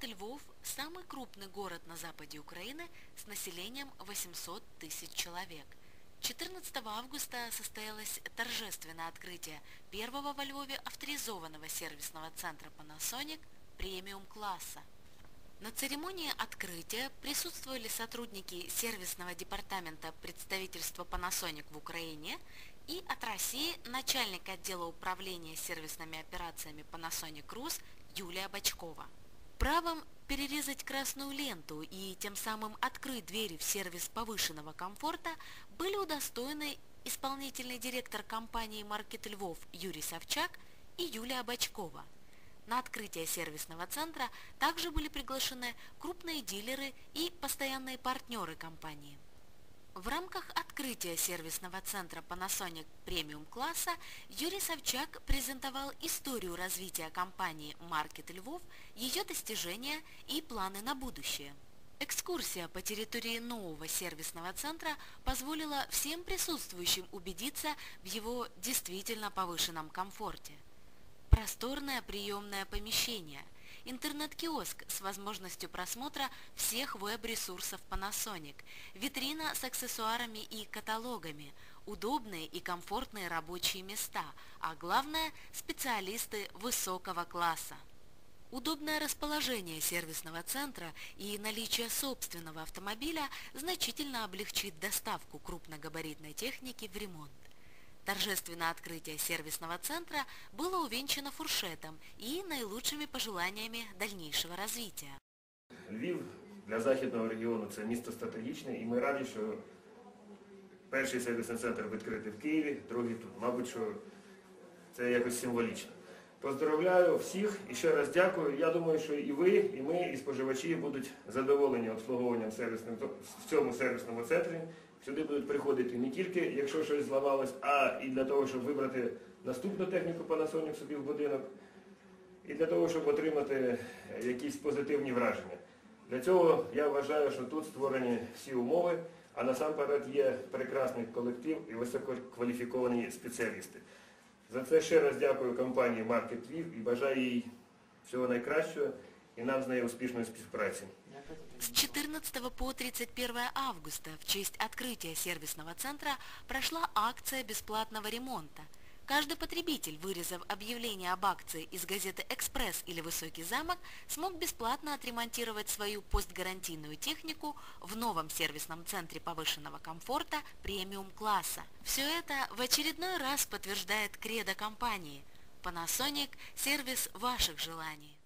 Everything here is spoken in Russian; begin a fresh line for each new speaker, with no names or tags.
Город Львов – самый крупный город на западе Украины с населением 800 тысяч человек. 14 августа состоялось торжественное открытие первого во Львове авторизованного сервисного центра Panasonic премиум-класса. На церемонии открытия присутствовали сотрудники сервисного департамента представительства Panasonic в Украине и от России начальник отдела управления сервисными операциями Panasonic Rus Юлия Бачкова. Правом перерезать красную ленту и тем самым открыть двери в сервис повышенного комфорта были удостоены исполнительный директор компании «Маркет Львов» Юрий Савчак и Юлия Бачкова. На открытие сервисного центра также были приглашены крупные дилеры и постоянные партнеры компании. В рамках открытия сервисного центра Panasonic премиум класса Юрий Савчак презентовал историю развития компании Market Львов, ее достижения и планы на будущее. Экскурсия по территории нового сервисного центра позволила всем присутствующим убедиться в его действительно повышенном комфорте. Просторное приемное помещение – интернет-киоск с возможностью просмотра всех веб-ресурсов Panasonic, витрина с аксессуарами и каталогами, удобные и комфортные рабочие места, а главное – специалисты высокого класса. Удобное расположение сервисного центра и наличие собственного автомобиля значительно облегчит доставку крупногабаритной техники в ремонт. Торжественное открытие сервисного центра было увенчано фуршетом и наилучшими пожеланиями дальнейшего развития.
Львів для західного регіону це місто стратегічне, і ми раді, що перший сервісний центр відкритий в Києві, другий тут. Мабуть, що це якось символічно. Поздравляю всіх і ще раз дякую. Я думаю, що і ви, і ми, і споживачі будуть задоволені обслуговуванням в цьому сервісному центрі. Сюди будуть приходити не тільки, якщо щось зламалось, а і для того, щоб вибрати наступну техніку Panasonic собі в будинок, і для того, щоб отримати якісь позитивні враження. Для цього я вважаю, що тут створені всі умови, а насамперед є прекрасний колектив і висококваліфіковані спеціалісти. За це ще раз дякую компанії Market Lviv і бажаю їй всього найкращого і нам з нею успішної співпраці.
С 14 по 31 августа в честь открытия сервисного центра прошла акция бесплатного ремонта. Каждый потребитель, вырезав объявление об акции из газеты «Экспресс» или «Высокий замок», смог бесплатно отремонтировать свою постгарантийную технику в новом сервисном центре повышенного комфорта премиум-класса. Все это в очередной раз подтверждает кредо компании Panasonic – сервис ваших желаний.